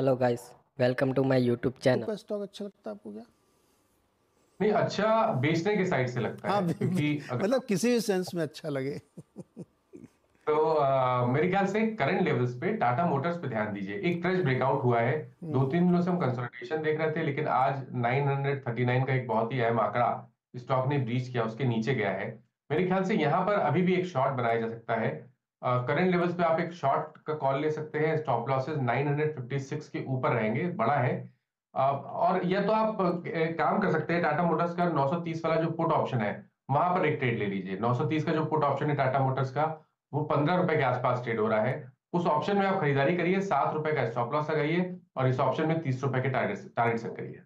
Hello guys welcome to my YouTube channel stock अच्छा लगता है आपको क्या? नहीं अच्छा बेचने के साइड से लगता हाँ है क्योंकि अगर- मतलब किसी भी सेंस में अच्छा लगे। तो मेरे ख्याल से करंट लेवल्स पे टाटा मोटर्स पे ध्यान दीजिए। एक फ्रेश ब्रेकआउट हुआ है। दो तीन दिनों से हम कंसोलिडेशन देख रहे थे लेकिन आज 939 का एक बहुत ही अहम आंकड़ा स्टॉक ने ब्रीच किया उसके नीचे गया है। मेरे ख्याल से यहाँ पर अभी भी एक शॉर्ट बनाया जा सकता है। करंट लेवल्स पे आप एक शॉर्ट का कॉल ले सकते हैं. स्टॉप लॉसेस 956 के ऊपर रहेंगे. बड़ा है. अ, और यह तो आप अ, काम कर सकते हैं टाटा मोटर्स का 930 वाला जो पुट ऑप्शन है. वहाँ पर एक ट्रेड ले लीजिए. 930 का जो पुट ऑप्शन है टाटा मोटर्स का वो पंद्रह रुपए के आसपास ट्रेड हो रहा है. उस ऑप्शन में आप खरीदारी करिए. सात रुपए का स्टॉप लॉस लगाइए और इस ऑप्शन में तीस रुपए के टारगेट टारगेट सेट करिए.